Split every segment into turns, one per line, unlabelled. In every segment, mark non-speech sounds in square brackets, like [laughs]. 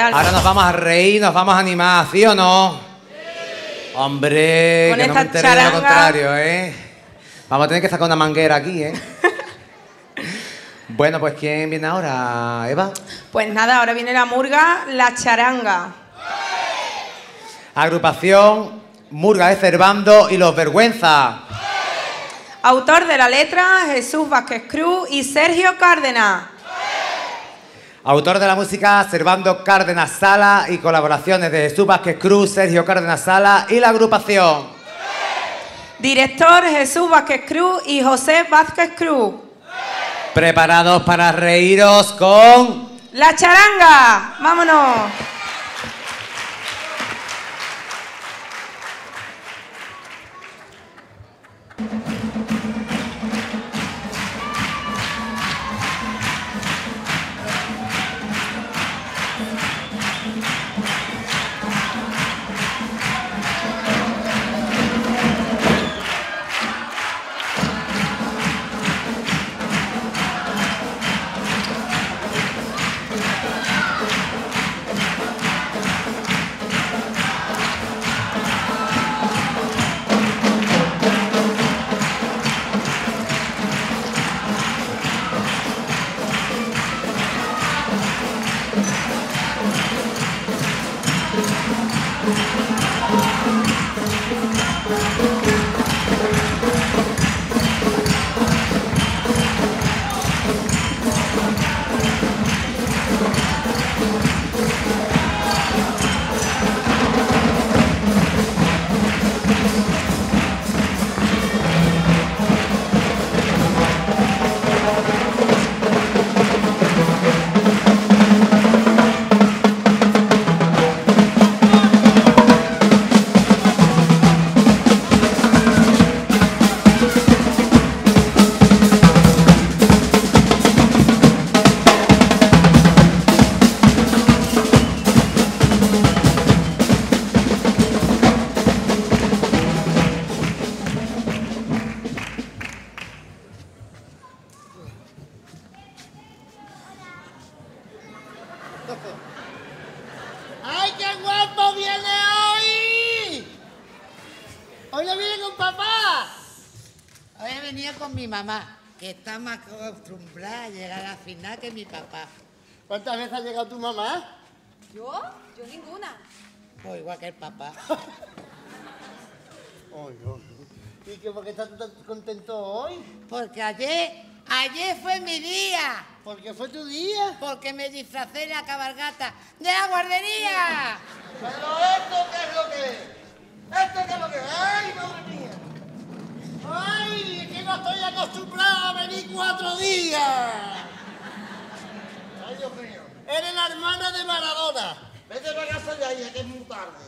Ahora nos vamos a reír, nos vamos a animar, ¿sí o no? Hombre,
Con
que no me de lo
charanga.
contrario, ¿eh? Vamos a tener que sacar una manguera aquí, ¿eh? [laughs] bueno, pues ¿quién viene ahora, Eva?
Pues nada, ahora viene la murga, la charanga.
Agrupación Murga de Cervando y Los Vergüenza.
Autor de la letra, Jesús Vázquez Cruz y Sergio Cárdenas.
Autor de la música, Servando Cárdenas Sala y colaboraciones de Jesús Vázquez Cruz, Sergio Cárdenas Sala y la agrupación.
Director, Jesús Vázquez Cruz y José Vázquez Cruz.
Preparados para reíros con...
La charanga. Vámonos.
¡Ay, qué guapo viene hoy! Hoy no viene con papá. Hoy he venido con mi mamá, que está más acostumbrada a llegar a la final que mi papá. ¿Cuántas veces ha llegado tu mamá?
¿Yo? Yo ninguna.
Pues igual que el papá. [laughs] Ay, no. ¿Y qué, por qué estás tan contento hoy? Porque ayer, ayer fue mi día. ¿Por qué fue tu día? Porque me disfracé de la cabalgata de la guardería.
¿Pero esto qué es lo que es? ¿Esto qué es lo que es? ¡Ay, madre mía!
¡Ay! Es que no estoy acostumbrado a venir cuatro días.
¡Ay, Dios mío!
Eres la hermana de Maradona.
Vete para casa ya, hija, que es muy tarde.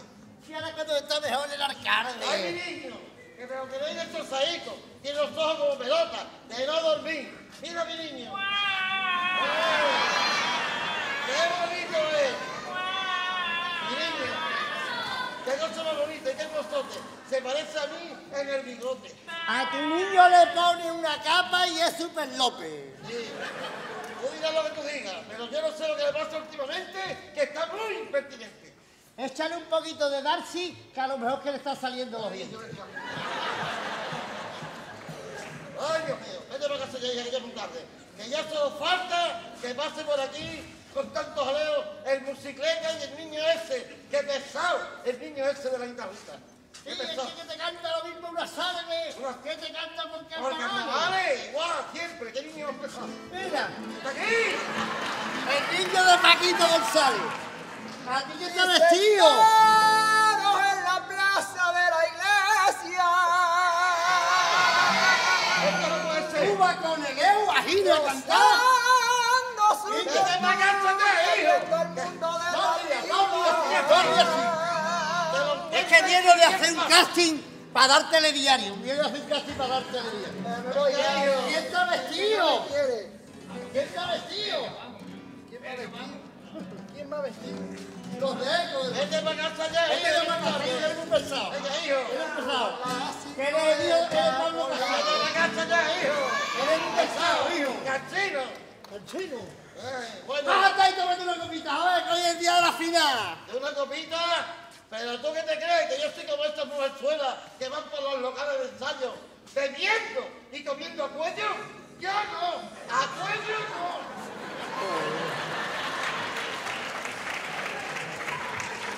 Y ahora cuando está mejor en el arcade.
¡Ay, mi niño! Que me lo tenéis destrozadito. Tiene los ojos como de no dormir. ¡Mira, mi niño! ¡Ay! ¡Qué bonito es! Mi niño, qué cosa más bonita y qué mostote. Se parece a mí en el bigote.
A tu niño le pone una capa y es Super López.
Sí. Tú digas lo que tú digas, pero yo no sé lo que le pasa últimamente, que está muy impertinente.
Échale un poquito de Darcy, que a lo mejor que le está saliendo los dientes.
Ay, Dios mío, vete para casa ya, que ya es muy tarde. Que ya solo falta que pase por aquí con tantos jaleos el musicleta y el niño ese. ¡Qué pesado! El niño ese de la guitarrista.
Sí, que te canta lo mismo una sálve que te canta por carnaval.
vale, igual, siempre. ¿Qué niño más pesado?
Mira,
¡Está aquí!
el niño de Paquito González. ¿A ti qué te ha vestido? Cantar.
El mundo de.
Es que viene de hacer un casting para dar telediario. Viene de hacer un casting para dar telediario. ¿Quién está vestido? ¿Quién está vestido? ¿Quién va vestido? ¿Quién va vestido? Los de.
Vete para casa ya,
Este
hijo.
de Manacor, eres muy pesado.
Venga, hijo.
Eres pesado. Que eres Dios, eres Pablo Casado.
para casa ya, hijo.
Eres muy pesado, hijo.
Cachino. al chino. Eh, bueno,
Bájate y tómate una copita, a que hoy es el día de la final.
¿de una copita? Pero tú qué te crees, que yo estoy como estas mujerzuelas que van por los locales de ensayo, bebiendo y comiendo a cuello. Yo no, a cuello no.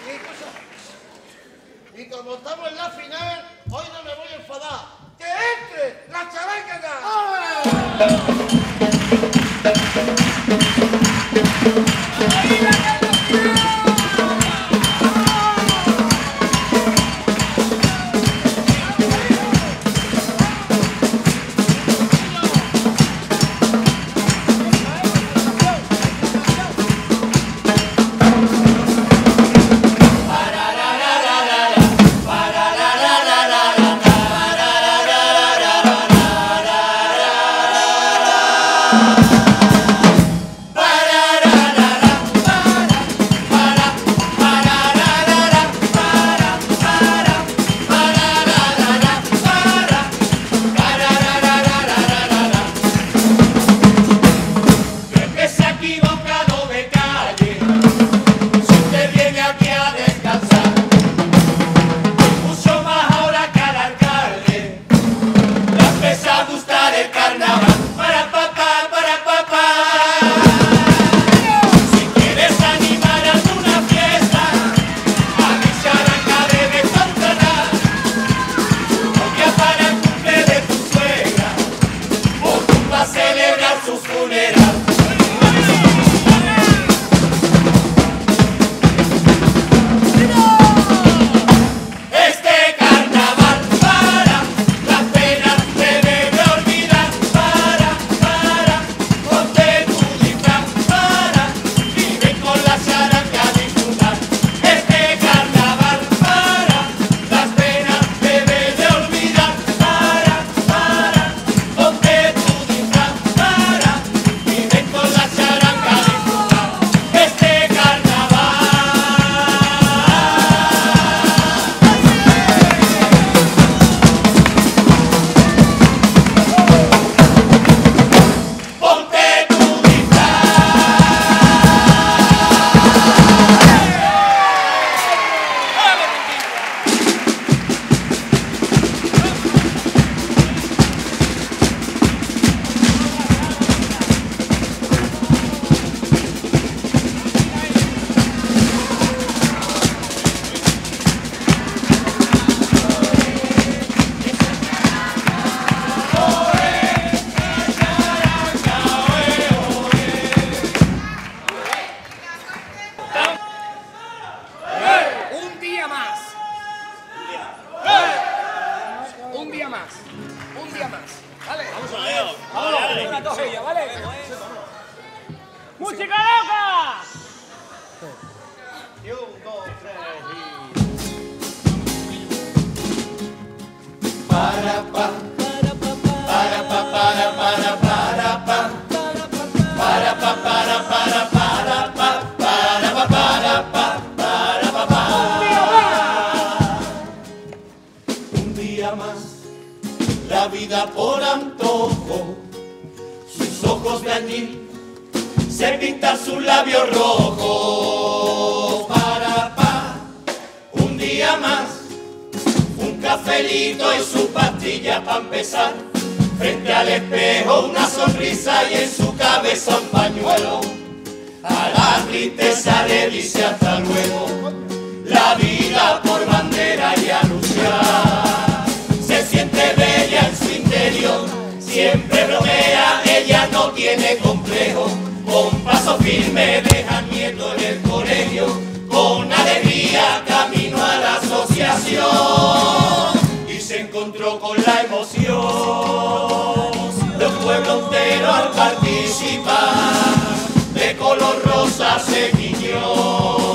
Y, cosa- y como estamos en la final,
se pintan sus labios rojos. Para pa, un día más, un cafelito y su pastilla para empezar. Frente al espejo una sonrisa y en su cabeza un pañuelo. A la tristeza le dice hasta luego. La vida por bandera y anunciar. Se siente bella en su interior. Siempre bromea, ella no tiene complejo. Con paso firme deja al nieto en el colegio. Con alegría camino a la asociación. Y se encontró con la emoción de un pueblo entero al participar. De color rosa se guiñó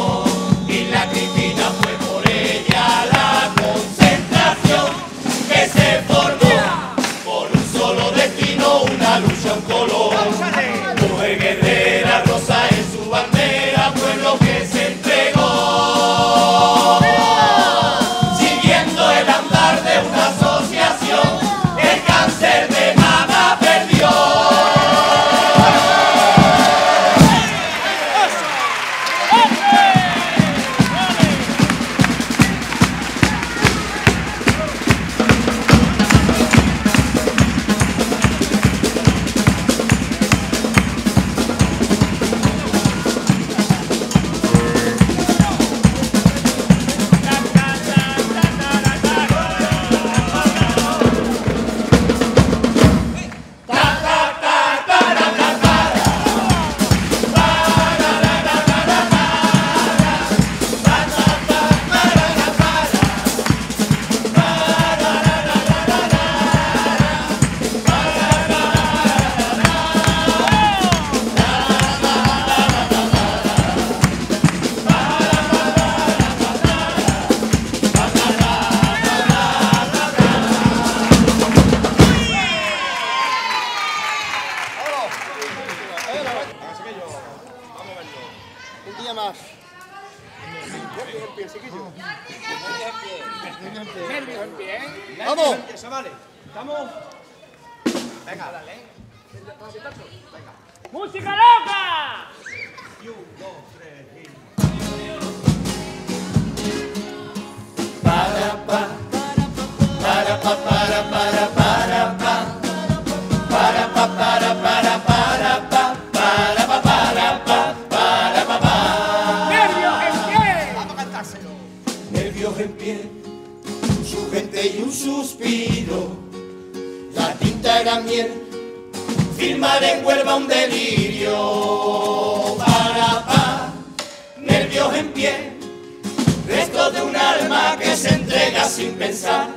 sin pensar.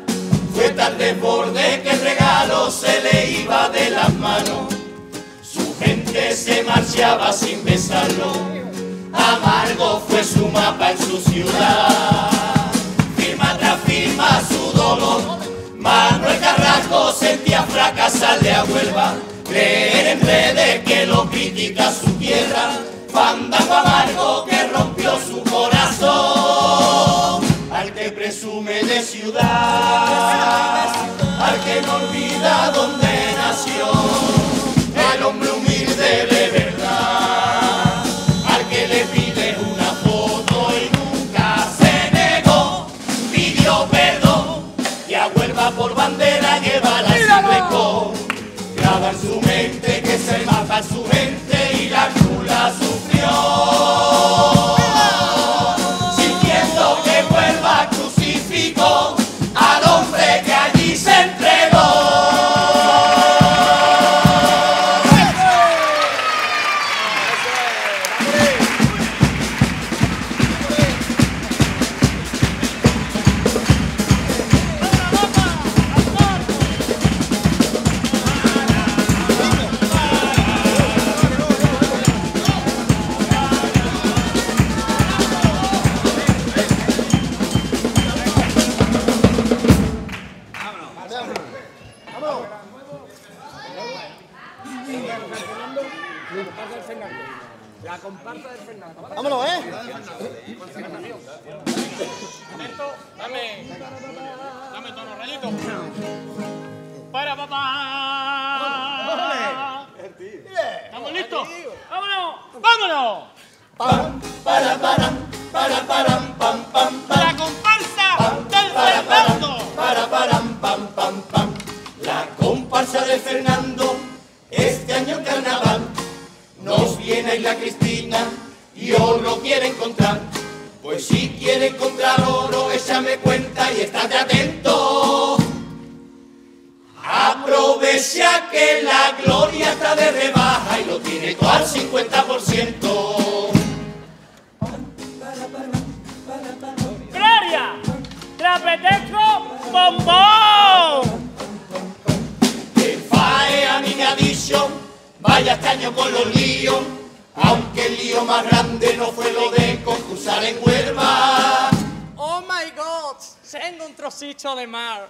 Fue tal desborde que el regalo se le iba de las manos. Su gente se marchaba sin besarlo. Amargo fue su mapa en su ciudad. Firma tras firma su dolor. Manuel Carrasco sentía fracasarle a Huelva. Creer en redes que lo critica su tierra. Fandango amargo que rompió Faço. Si quiere encontrar oro, échame cuenta y estate atento. Aprovecha que la gloria está de rebaja y lo tiene todo al 50%.
¡Gloria! ¡Trapeteco bombón!
Que fae a mí me ha dicho, vaya este año con los líos aunque el lío más grande no fue lo de concursar en Huelva.
Oh my God, tengo un trocito de mar.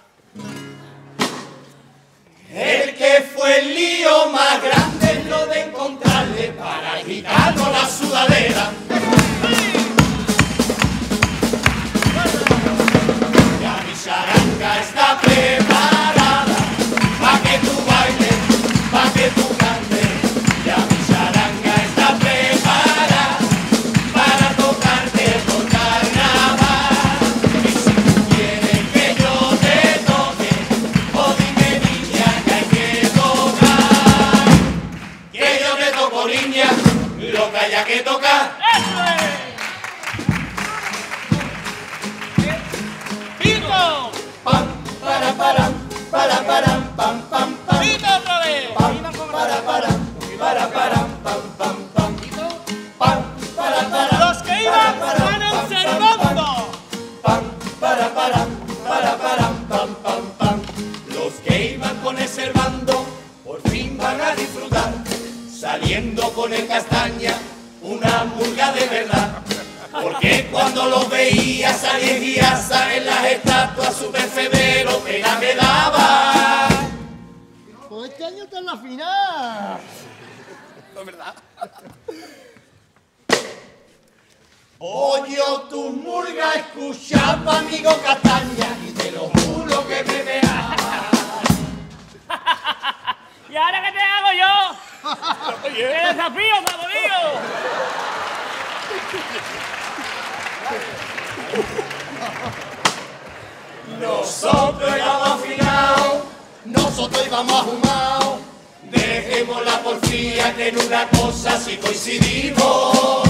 El que fue el lío más grande es lo de encontrarle para quitarnos la sudadera. Ya mi está preparada. plaza, en las estatuas, su mercedero me la me daba.
Pues este año está en la final.
No, ¿verdad? Hoy yo tu murga escuchaba, amigo Cataña, y te lo juro que me meaba.
¿Y ahora qué te hago yo? ¡Qué desafío, favorito! [laughs]
Nosotros íbamos afinados, nosotros íbamos ahumados. Dejemos la porfía que en una cosa sí coincidimos.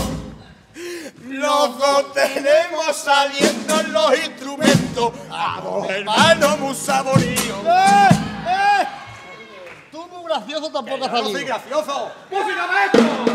Los dos tenemos saliendo en los instrumentos a dos hermanos muy saboríos.
¡Eh! ¡Eh! Tú muy gracioso tampoco has salido.
gracioso!
¡Música, maestro!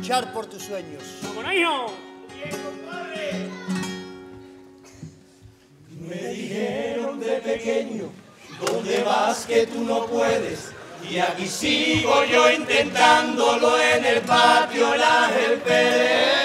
Luchar por tus sueños.
Me dijeron de pequeño, ¿dónde vas que tú no puedes? Y aquí sigo yo intentándolo en el patio el Ángel Pérez.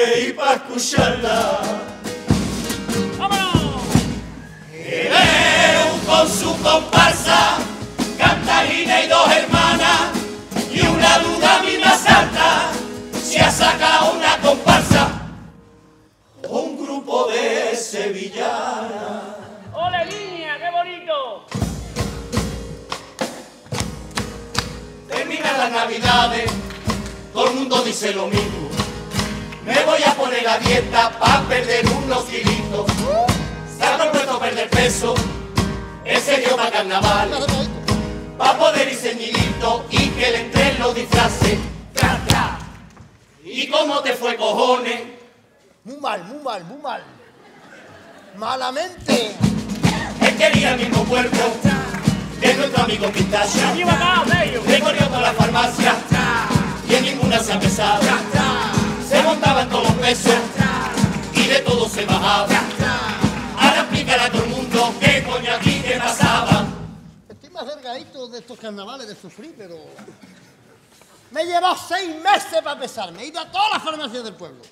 Ir para escucharla.
¡Vámonos!
El EU con su comparsa, canta Gine y dos hermanas, y una duda a mí me asalta, si ha sacado una comparsa, o un grupo de sevillanas.
¡Ole, niña! ¡Qué bonito!
Terminan las navidades, todo el mundo dice lo mismo. Me voy a poner a dieta para perder unos kilitos. Se ha propuesto perder peso, ese dio para carnaval. Pa' poder ir ceñidito y que le entren los disfraces. Tra, tra. ¿Y cómo te fue, cojones?
Muy mal, muy mal, muy mal. Malamente.
Él quería el mismo cuerpo de nuestro amigo Pistacha. Recorrió toda la farmacia y en ninguna se ha pesado. Montaban todos los pesos y de todo se bajaba. Ahora explícale a todo el mundo qué coño aquí te pasaba.
Estoy más delgadito de estos carnavales de sufrir, pero... Me llevado seis meses para pesarme. He ido a todas las farmacias del pueblo.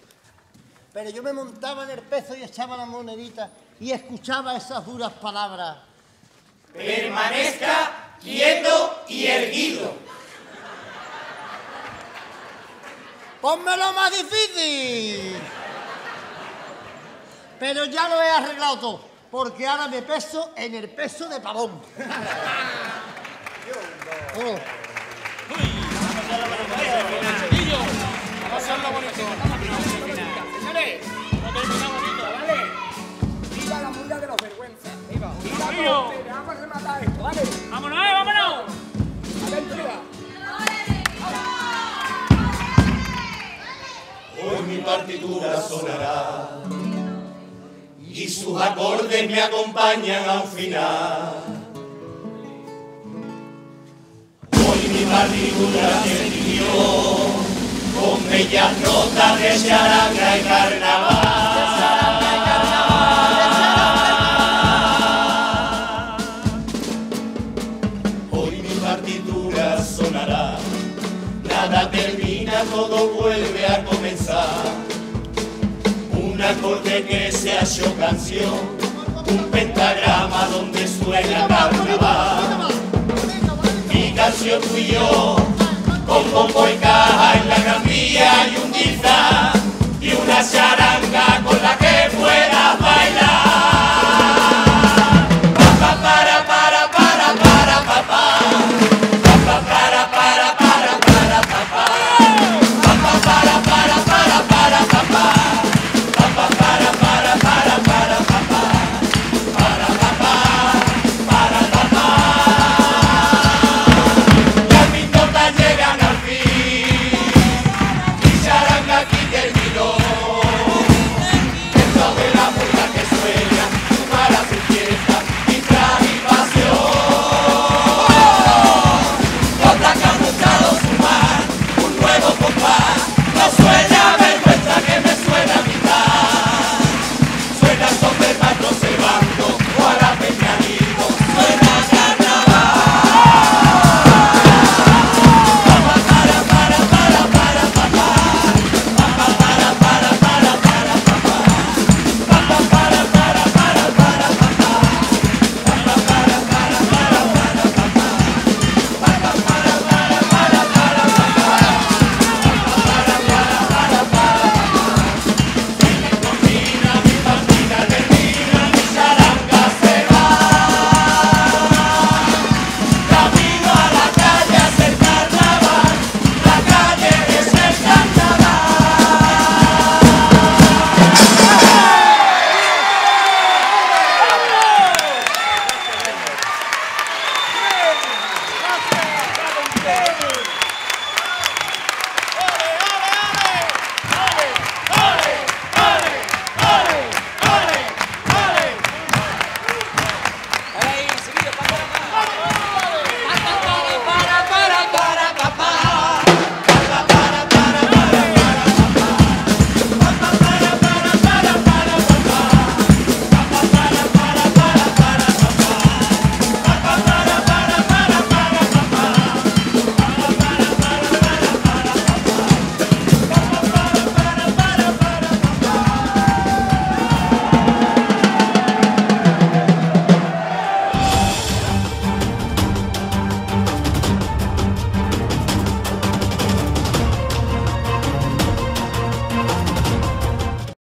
Pero yo me montaba en el peso y echaba la monedita y escuchaba esas duras palabras.
Permanezca quieto y erguido.
¡Pónmelo más difícil! Pero ya lo he arreglado todo, porque ahora me peso en el peso de pavón. Oh.
Vamos a hacerlo bonito. Señores, no termina bonito, ¿vale? Viva la murga de los vergüenzas. Viva. Viva
Tío.
Conte, Vamos a rematar esto, ¿vale?
¡Vámonos, eh, vámonos!
Aventura.
Partitura sonará y sus acordes me acompañan a un final. Hoy mi partitura se escribió con bellas notas de charanga y carnaval. Hoy mi partitura sonará, nada termina, todo vuelve a comenzar acorde que sea yo canción, un pentagrama donde suena carnaval. Mi canción tú y yo,
con
bombo y caja en la gran vía y un guitarra y una charanga con la que puedas bailar.